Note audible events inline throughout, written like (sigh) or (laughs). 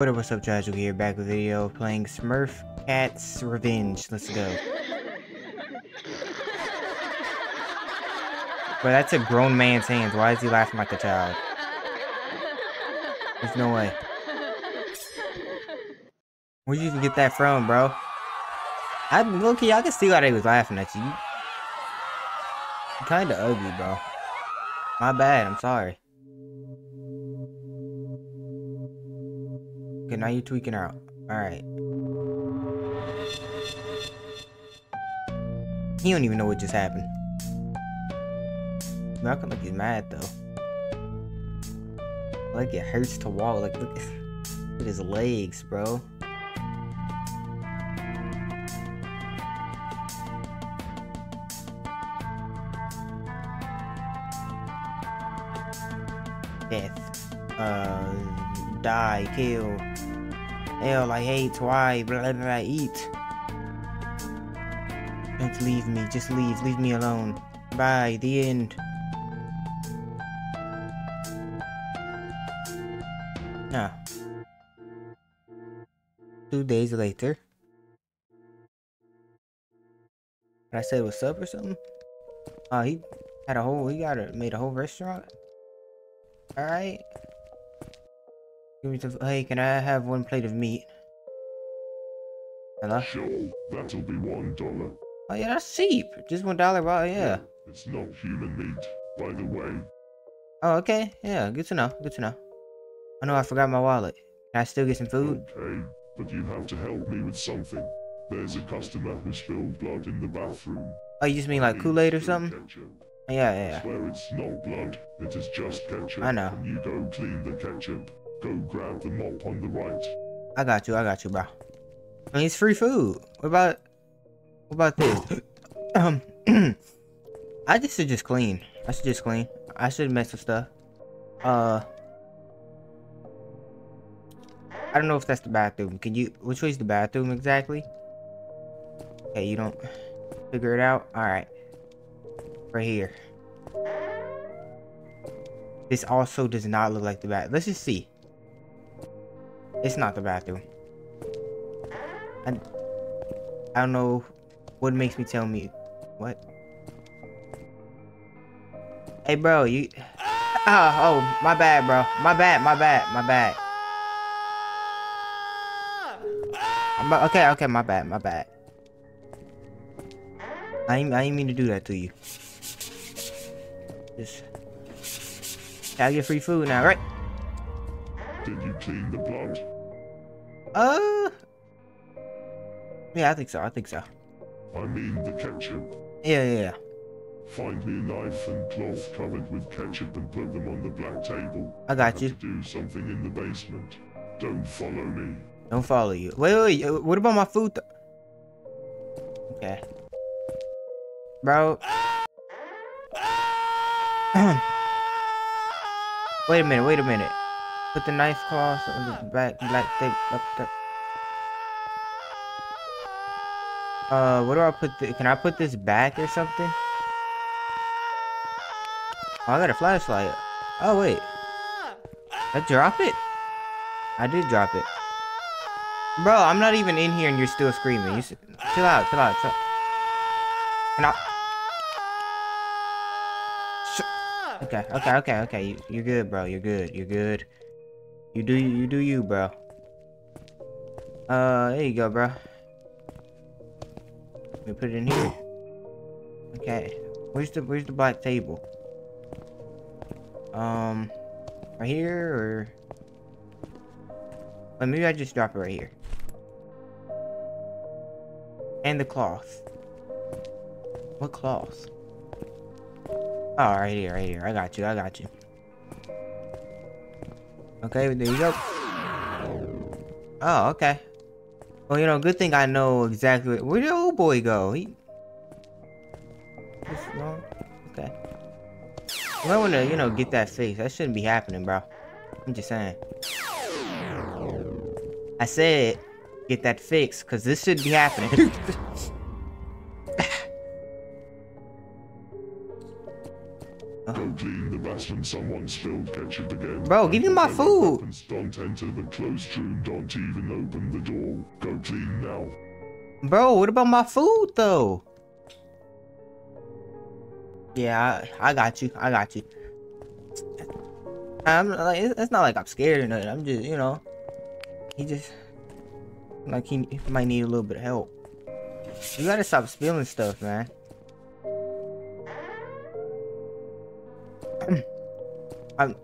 What up, what's up, Joshua here, back with a video playing Smurf Cat's Revenge. Let's go. But that's a grown man's hands. Why is he laughing like a child? There's no way. Where'd you even get that from, bro? I look, I can see why they was laughing at you. You kinda ugly, bro. My bad, I'm sorry. Okay, now you're tweaking out. Alright. He don't even know what just happened. Malcolm like he's mad though. Like it hurts to walk. Like look, look at his legs, bro. Death. Uh, die, kill. Hell, I hate, why, blah, blah, blah, eat. Don't leave me, just leave, leave me alone. Bye, the end. Now, two days later, I said what's up or something? Oh, he had a whole, he got a, made a whole restaurant? Alright. Give me some, hey, can I have one plate of meat? Hello? Sure, that'll be one dollar. Oh yeah, that's cheap. Just one dollar, wow, yeah. It's not human meat, by the way. Oh, okay. Yeah, good to know. Good to know. I know I forgot my wallet. Can I still get some food? Okay, but you have to help me with something. There's a customer who spilled blood in the bathroom. Oh, you just mean like Kool-Aid or something? Yeah, I yeah, swear it's not blood. It is just ketchup. I know. And you go clean the ketchup. Go grab the mop on the right. I got you. I got you, bro. I mean, it's free food. What about, what about this? (clears throat) um, (clears throat) I just should just clean. I should just clean. I should mess with stuff. Uh, I don't know if that's the bathroom. Can you? Which way is the bathroom exactly? Okay, you don't figure it out. All right, right here. This also does not look like the bath. Let's just see. It's not the bathroom. I, I don't know what makes me tell me what. Hey, bro, you. Oh, oh, my bad, bro. My bad, my bad, my bad. I'm, okay, okay, my bad, my bad. I ain't, I mean to do that to you. Just. Gotta get free food now, right? Did you clean the blood? Uh. Yeah, I think so. I think so. I mean the ketchup. Yeah, yeah, yeah. Find me a knife and cloth covered with ketchup and put them on the black table. I got you. do something in the basement. Don't follow me. Don't follow you. Wait, wait, wait. What about my food? th- okay. Bro. (clears throat) wait a minute, wait a minute. Put the knife cloth on the back black up the Uh, what do I put the, can I put this back or something? Oh, I got a flashlight. Oh, wait. I drop it? I did drop it. Bro, I'm not even in here and you're still screaming. You chill out, chill out, chill. Can I? Okay, okay, okay, okay. You, you're good, bro. You're good. You're good. You do you do you, bro. Uh, there you go, bro. Let me put it in here. Okay. Where's the where's the black table? Um, right here or? Well, maybe I just drop it right here. And the cloth. What cloth? Oh, right here, right here. I got you, I got you. Okay, there you go. Oh, okay. Well, you know, good thing I know exactly where the old boy go. He. Okay. You might want to, you know, get that fixed. That shouldn't be happening, bro. I'm just saying. I said, get that fixed, because this should be happening. (laughs) Go clean the That's when someone spilled ketchup again. Bro, give me my food. happens, Don't enter the closed room. Don't even open the door. Go clean now. Bro, what about my food though? Yeah, I, I got you. I got you. I'm like, it's not like I'm scared or nothing. I'm just, you know, he just like he, he might need a little bit of help. You gotta stop spilling stuff, man. (clears throat) I'm,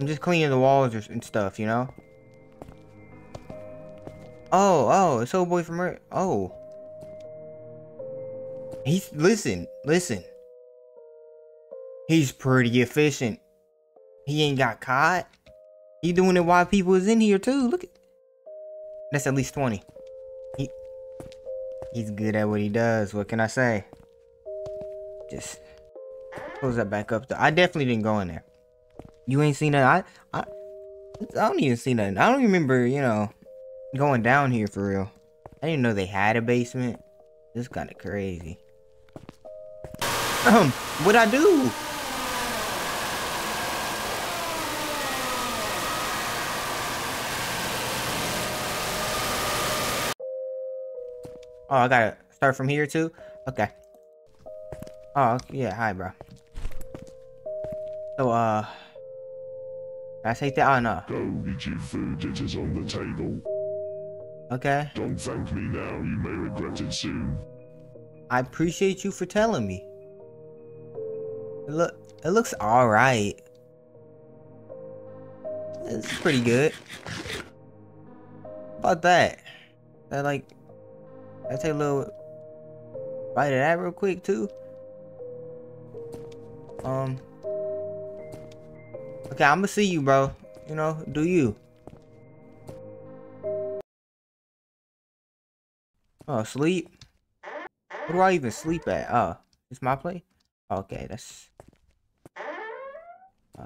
I'm just cleaning the walls and stuff, you know. Oh, oh, it's old boy from Earth. Oh. He's listen, listen. He's pretty efficient. He ain't got caught. He doing it while people is in here too. Look at that's at least 20. He he's good at what he does. What can I say? Just close that back up. Though. I definitely didn't go in there. You ain't seen that. I I I don't even see nothing. I don't remember, you know, going down here for real. I didn't know they had a basement. This kind of crazy. Um, what I do? Oh, I gotta start from here too? Okay. Oh, yeah, hi, bro. So, uh... Can I take that? Oh, no. Go eat your food. It is on the table. Okay. Don't thank me now. You may regret it soon. I appreciate you for telling me. It look, it looks alright. It's pretty good. How about that? That like, I take a little bite of that real quick too. Um. Okay, I'm gonna see you, bro. You know, do you? Oh, sleep. Where do I even sleep at? Oh, it's my place? Okay, that's...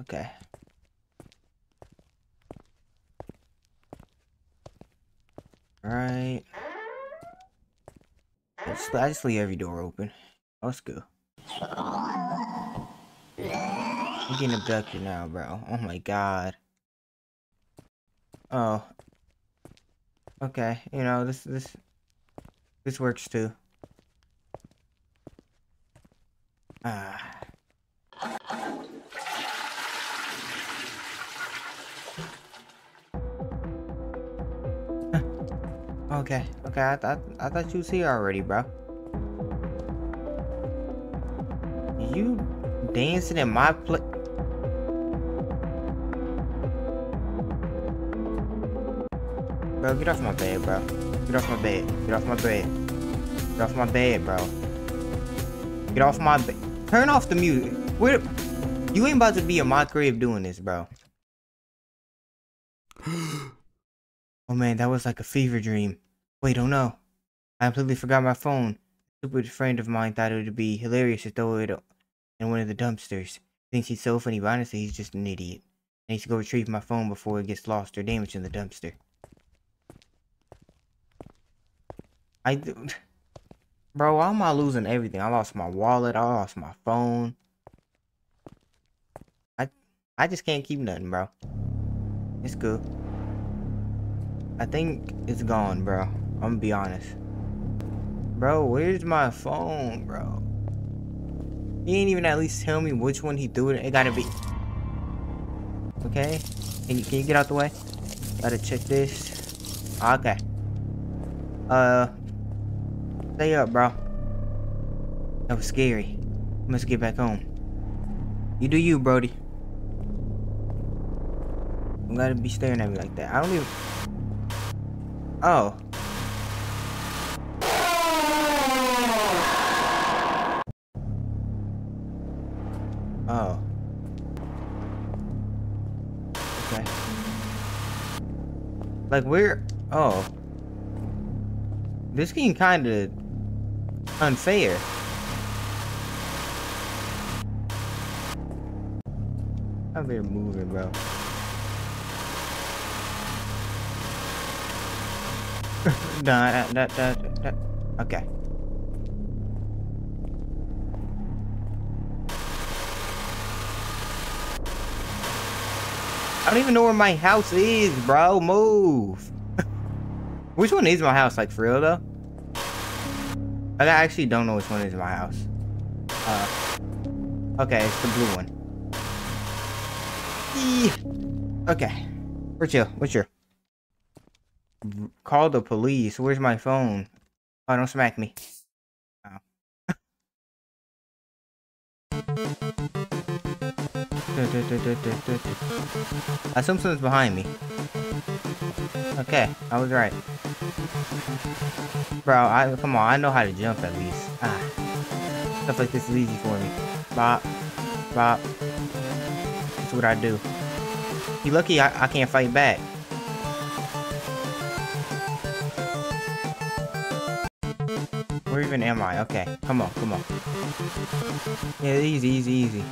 Okay. Alright. I just leave every door open. Let's go. I'm getting abducted now, bro. Oh my god. Oh. Okay, you know, this, this, this works too. Ah. (laughs) okay, okay, I thought I thought you was here already, bro. You dancing in my place? Bro, get off my bed, bro. Get off my bed. Get off my bed. Get off my bed, bro. Get off my bed. Turn off the music. Where? You ain't about to be in my crib doing this, bro. (gasps) oh man, that was like a fever dream. Wait, oh no. I completely forgot my phone. A stupid friend of mine thought it would be hilarious to throw it in one of the dumpsters. Thinks he's so funny, but honestly, he's just an idiot. I need to go retrieve my phone before it gets lost or damaged in the dumpster. I. (sighs) Bro, why am I losing everything? I lost my wallet. I lost my phone. I I just can't keep nothing, bro. It's good. I think it's gone, bro. I'm gonna be honest. Bro, where's my phone, bro? He ain't even at least tell me which one he threw it. It gotta be. Okay. Can you can you get out the way? Gotta check this. Okay. Uh. Stay up, bro. That was scary. Let's get back home. You do you, Brody. You gotta be staring at me like that. I don't even. Oh. Oh. Okay. Like where? Oh. This game kind of unfair. I'm here moving, bro. (laughs) nah, that, that, that, that, okay. I don't even know where my house is, bro. Move. (laughs) which one is my house, like, for real, though? I actually don't know which one is my house. Uh, okay, it's the blue one. Okay. Where's your, what's your? Call the police. Where's my phone? Oh, don't smack me. Oh. (laughs) Assume something's behind me. Okay, I was right. Bro, I come on, I know how to jump at least. Ah. Stuff like this is easy for me. Bop. Bop. That's what I do. You lucky I, I can't fight back. Where even am I? Okay, come on, come on. Yeah, easy, easy, easy.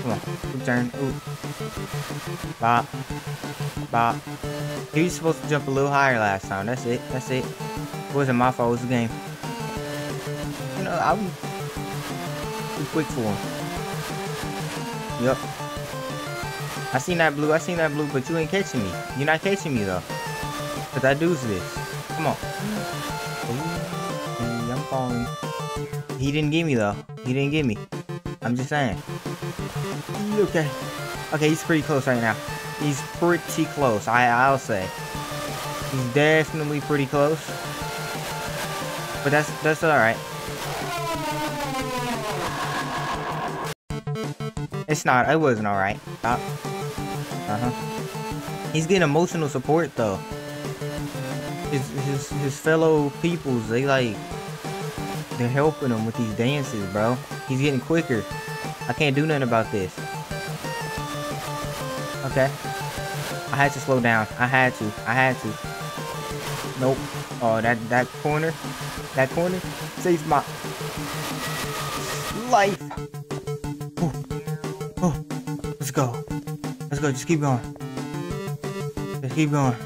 Come on, turn. Ooh. Bop. Bop. He was supposed to jump a little higher last time. That's it. That's it. It wasn't my fault. It was the game. You know, I'm too quick for him. Yep. I seen that blue. I seen that blue, but you ain't catching me. You're not catching me, though. Cause I do this. Come on. He didn't give me, though. He didn't give me. I'm just saying. Okay. Okay, he's pretty close right now. He's pretty close, I, I'll say. He's definitely pretty close. But that's that's alright. It's not, it wasn't alright. Uh-huh. He's getting emotional support though. His, his, his fellow peoples, they like, helping him with these dances, bro. He's getting quicker. I can't do nothing about this. Okay. I had to slow down. I had to. I had to. Nope. Oh, that that corner, that corner saves my life. Oh, oh, let's go. Let's go. Just keep going. Just keep going.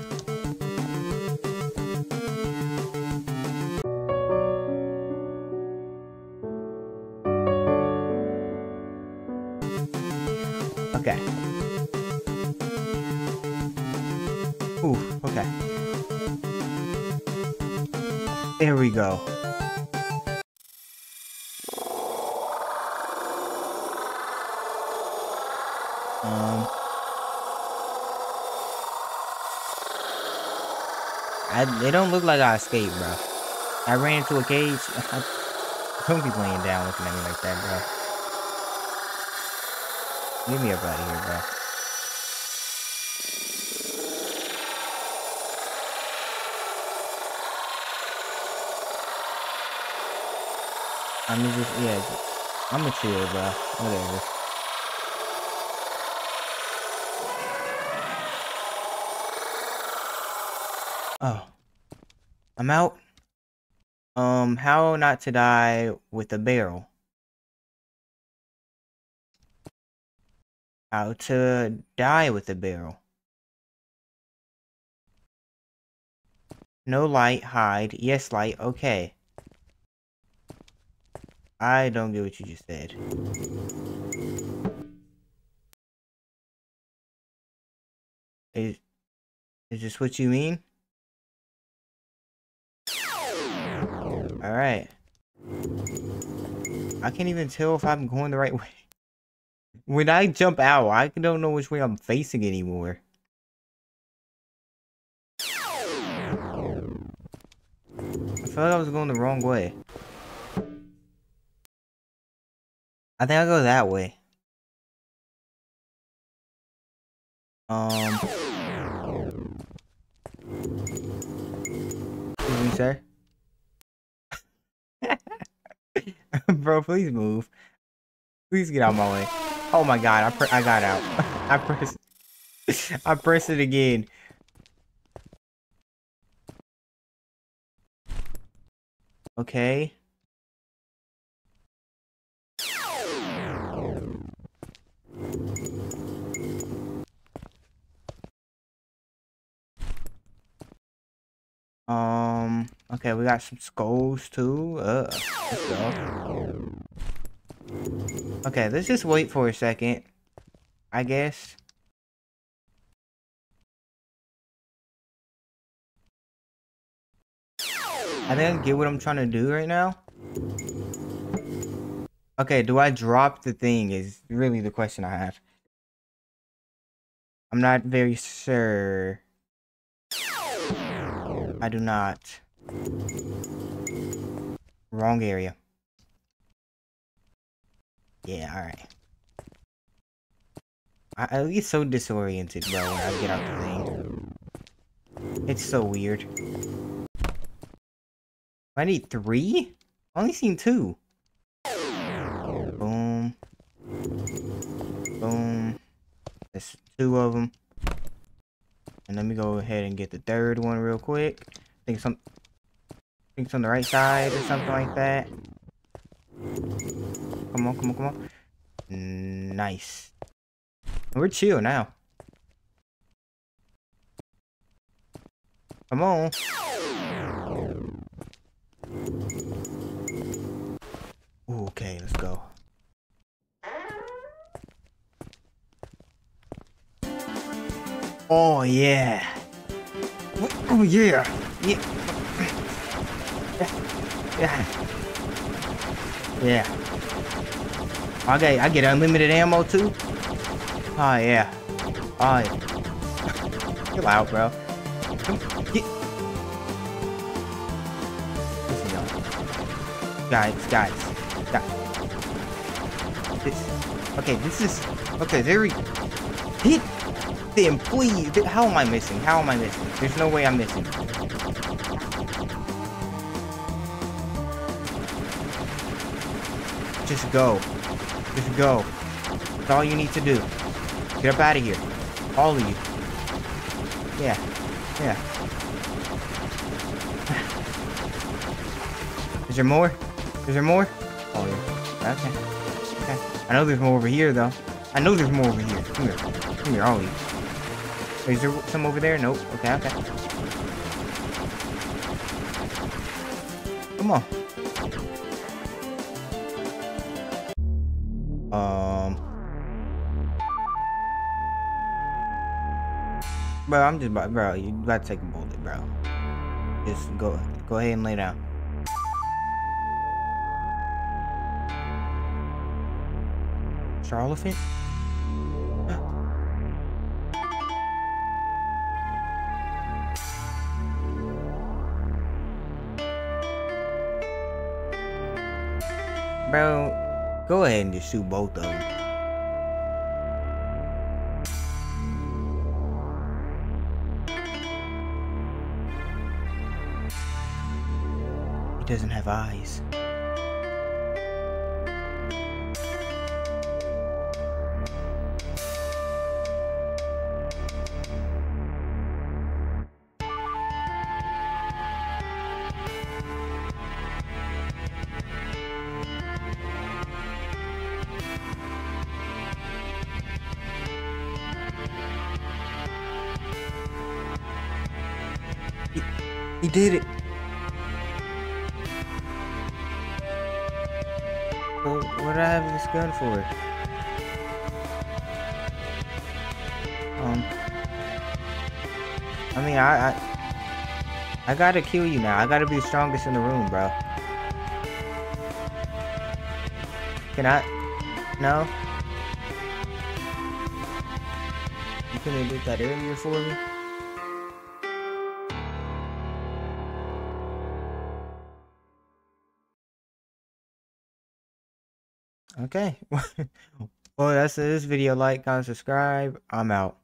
Um. I, they don't look like I escaped, bro. I ran into a cage. (laughs) Don't be laying down looking at me like that, bro. Get me up out of here, bro. I'm just, yeah, I'm a chill, bro. Whatever. Oh. I'm out. Um, how not to die with a barrel. How to die with a barrel. No light, hide. Yes, light, okay. I don't get what you just said. Is, is this what you mean? Alright. I can't even tell if I'm going the right way. (laughs) When I jump out, I don't know which way I'm facing anymore. I feel like I was going the wrong way. I think I'll go that way. Um. Excuse me, sir. (laughs) Bro, please move. Please get out of my way. Oh my god, I I got out. (laughs) I pressed (laughs) I pressed it again. Okay. Um, Okay, we got some skulls too. Uh, okay, let's just wait for a second. I guess. I didn't get what I'm trying to do right now. Okay, do I drop the thing is really the question I have. I'm not very sure. I do not. Wrong area. Yeah, alright. I, I get so disoriented, bro, when I get out the thing. It's so weird. I need three? I only seen two. Boom. Boom. There's two of them. And let me go ahead and get the third one real quick. I think some think it's on the right side or something like that. Come on, come on, come on. Nice. We're chill now. Come on. Okay, let's go. Oh yeah. Oh yeah. Yeah. Yeah. Yeah. Okay, I get unlimited ammo too. Oh yeah. Oh yeah. (laughs) Chill out, bro. Get. Guys, guys, guys. This. Okay, this is. Okay, very. Hit them, please. How am I missing? How am I missing? There's no way I'm missing. Just go. Just go. That's all you need to do. Get up out of here. All of you. Yeah. Yeah. (sighs) Is there more? Is there more? Oh, yeah. Okay. Okay. I know there's more over here, though. I know there's more over here. Come here. Come here, all of you. Oh, is there some over there? Nope. Okay, okay. Come on. Bro, I'm just about, bro, you to take a bullet, bro. Just go, go ahead and lay down. Charlotte? (gasps) Bro, go ahead and just shoot both of them. Doesn't have eyes. Well, what do I have this gun for? Um, I mean, I, I, I gotta kill you now. I gotta be the strongest in the room, bro. Can I? No. You couldn't have that earlier for me. Okay. (laughs) well, that's this video. Like, comment, subscribe. I'm out.